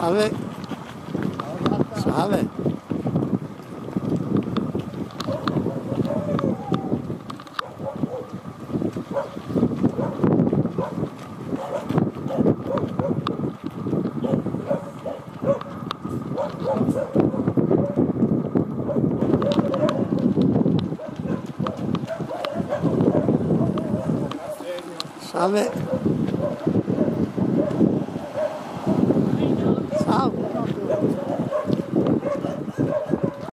Salve. Salve. Salve.